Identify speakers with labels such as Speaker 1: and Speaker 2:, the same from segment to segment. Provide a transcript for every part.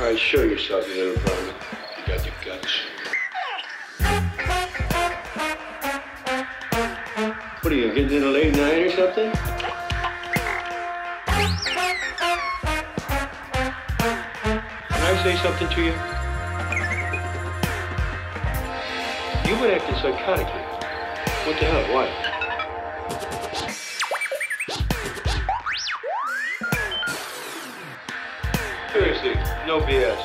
Speaker 1: All right, show yourself, you little varmint. You got the guts. What are you, getting in a late night or something? Can I say something to you? You've been acting psychotically. What the hell? Why? Seriously, no BS.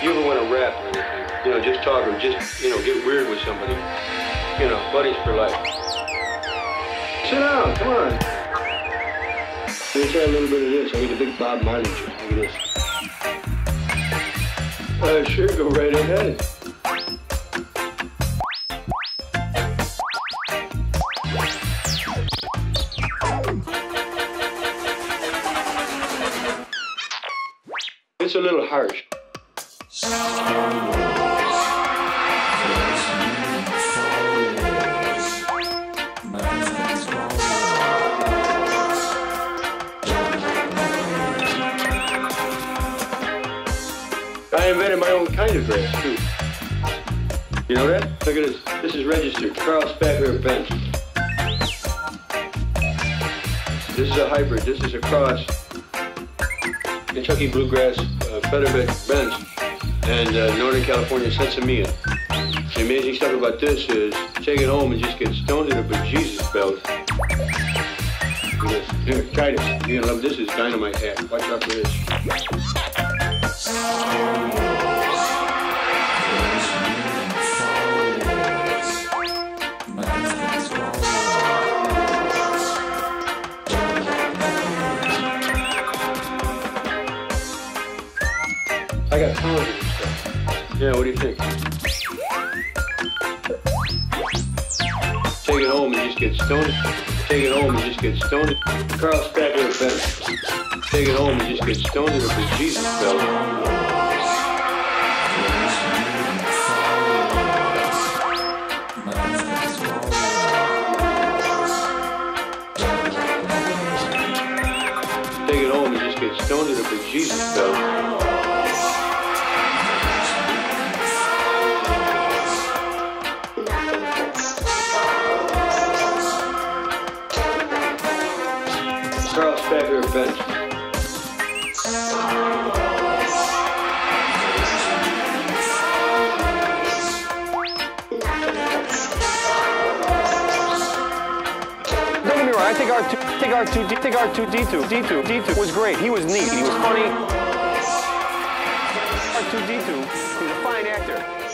Speaker 1: You ever want to rap or anything? You know, just talk or just, you know, get weird with somebody. You know, buddies for life. Sit down, come on. Let me try a little bit of this. I need a big Bob Marley. Look at this. Uh, sure, go right ahead. Little harsh. I invented my own kind of grass, too. You know that? Look at this. This is registered. Carl Spackler Bench. This is a hybrid. This is a cross. Kentucky Bluegrass uh, Featherbed Bent and uh, Northern California Sensimilla. The amazing stuff about this is take it home and just get stoned in a bejesus belt. This. Here, try. You're gonna love. This is dynamite hat. Watch out for this. I got in stuff. Yeah, what do you think? Take it home and just get stoned. Take it home and just get stoned. Carl Spackler Bench. Take it home and just get stoned to the bejesus belt. Take it home and just get stoned to the bejesus belt.
Speaker 2: Me wrong. I think R2, I think R2, I think R2, D2, D2, D2 was great. He was neat. He was funny. R2, D2. He's a fine actor.